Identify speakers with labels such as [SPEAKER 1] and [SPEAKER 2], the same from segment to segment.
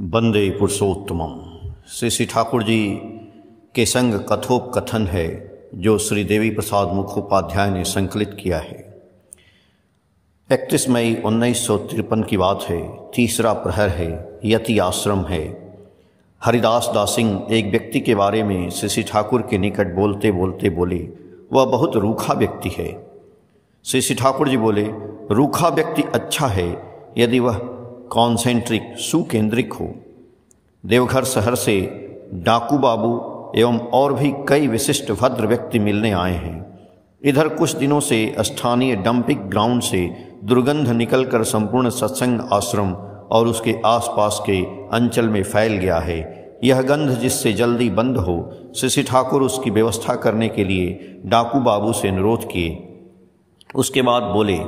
[SPEAKER 1] बंदे पुरुषोत्तमम। श्री श्री ठाकुर जी के संग कथोप कथन है, जो श्री देवी प्रसाद मुखोपाध्याय ने संकलित किया है। इकतीस मई उन्नीस सौ तिरपन की बात है, तीसरा प्रहर है, यति आश्रम है। हरिदास दासिंह एक व्यक्ति के बारे में श्री श्री ठाकुर के निकट बोलते बोलते बोले, वह बहुत रूखा व्यक्ति है। श्री श्री ठाकुर जी बोले, रूखा व्यक्ति अच्छा है, यदि वह कॉन्सेंट्रिक, सुकेंद्रिक हो। देवघर शहर से डाकू बाबू एवं और भी कई विशिष्ट भद्र व्यक्ति मिलने आए हैं। इधर कुछ दिनों से स्थानीय डंपिंग ग्राउंड से दुर्गंध निकलकर संपूर्ण सत्संग आश्रम और उसके आसपास के अंचल में फैल गया है। यह गंध जिससे जल्दी बंद हो, श्री ठाकुर उसकी व्यवस्था करने के लिए डाकू बाबू से अनुरोध किए। उसके बाद बोले,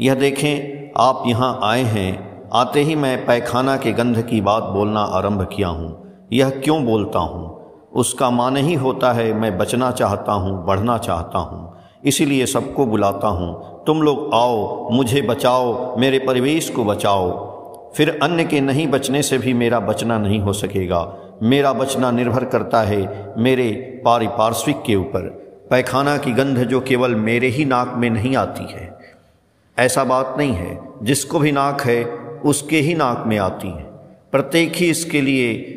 [SPEAKER 1] यह देखें, आप यहाँ आए हैं, आते ही मैं पैखाना के गंध की बात बोलना आरंभ किया हूँ। यह क्यों बोलता हूँ? उसका मान ही होता है, मैं बचना चाहता हूँ, बढ़ना चाहता हूँ। इसीलिए सबको बुलाता हूँ, तुम लोग आओ, मुझे बचाओ, मेरे परिवेश को बचाओ। फिर अन्य के नहीं बचने से भी मेरा बचना नहीं हो सकेगा। मेरा बचना निर्भर करता है मेरे पारिपार्श्विक के ऊपर। पैखाना की गंध जो केवल मेरे ही नाक में नहीं आती है। ऐसा बात नहीं है। जिसको भी नाक है, उसके ही नाक में आती है। प्रत्येक ही इसके लिए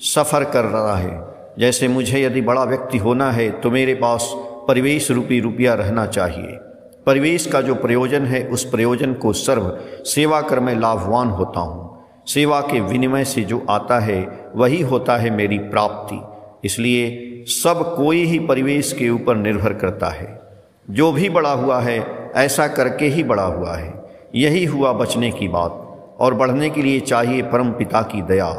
[SPEAKER 1] सफ़र कर रहा है। जैसे मुझे यदि बड़ा व्यक्ति होना है तो मेरे पास परिवेश रूपी रुपया रहना चाहिए। परिवेश का जो प्रयोजन है, उस प्रयोजन को सर्व सेवा कर मैं लाभवान होता हूँ। सेवा के विनिमय से जो आता है, वही होता है मेरी प्राप्ति। इसलिए सब कोई ही परिवेश के ऊपर निर्भर करता है। जो भी बड़ा हुआ है, ऐसा करके ही बड़ा हुआ है। यही हुआ बचने की बात। और बढ़ने के लिए चाहिए परम पिता की दया।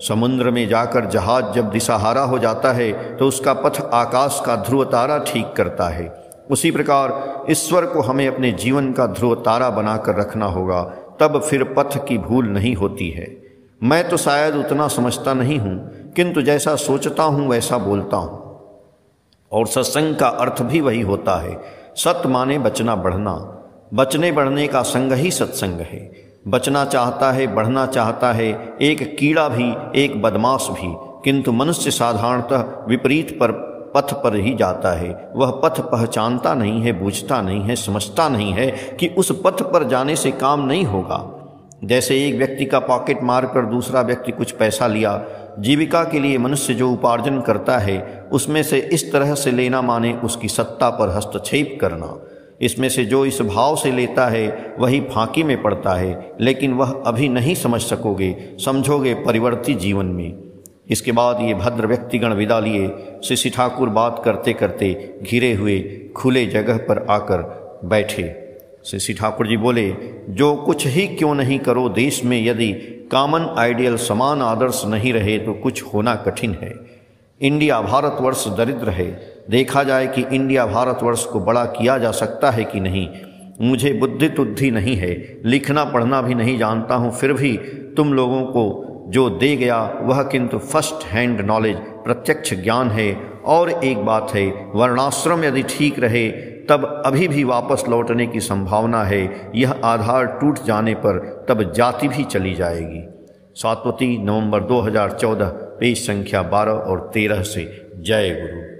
[SPEAKER 1] समुद्र में जाकर जहाज़ जब दिशाहारा हो जाता है तो उसका पथ आकाश का ध्रुव तारा ठीक करता है। उसी प्रकार ईश्वर को हमें अपने जीवन का ध्रुव तारा बनाकर रखना होगा, तब फिर पथ की भूल नहीं होती है। मैं तो शायद उतना समझता नहीं हूँ किंतु जैसा सोचता हूँ, वैसा बोलता हूँ। और सत्संग का अर्थ भी वही होता है सत्य माने बचना बढ़ना। बचने बढ़ने का संग ही सत्संग है। बचना चाहता है, बढ़ना चाहता है, एक कीड़ा भी, एक बदमाश भी। किंतु मनुष्य साधारणतः विपरीत पर, पथ पर ही जाता है। वह पथ पहचानता नहीं है, बूझता नहीं है, समझता नहीं है कि उस पथ पर जाने से काम नहीं होगा। जैसे एक व्यक्ति का पॉकेट मारकर दूसरा व्यक्ति कुछ पैसा लिया जीविका के लिए मनुष्य जो उपार्जन करता है, उसमें से इस तरह से लेना माने उसकी सत्ता पर हस्तक्षेप करना। इसमें से जो इस भाव से लेता है, वही फांकी में पड़ता है, लेकिन वह अभी नहीं समझ सकोगे, समझोगे परिवर्ती जीवन में। इसके बाद ये भद्र व्यक्तिगण विदा लिए शिशि ठाकुर बात करते करते घिरे हुए खुले जगह पर आकर बैठे। श्री ठाकुर जी बोले, जो कुछ ही क्यों नहीं करो देश में, यदि कॉमन आइडियल समान आदर्श नहीं रहे तो कुछ होना कठिन है। इंडिया भारतवर्ष दरिद्र है। देखा जाए कि इंडिया भारतवर्ष को बड़ा किया जा सकता है कि नहीं। मुझे बुद्धि तुद्धि नहीं है। लिखना, पढ़ना भी नहीं जानता हूँ। फिर भी तुम लोगों को जो दे गया, वह किंतु फ़र्स्ट हैंड नॉलेज प्रत्यक्ष ज्ञान है। और एक बात है, वर्णाश्रम यदि ठीक रहे तब अभी भी वापस लौटने की संभावना है। यह आधार टूट जाने पर तब जाति भी चली जाएगी। सातवती नवंबर 2014 पेज संख्या 12 और 13 से जय गुरु।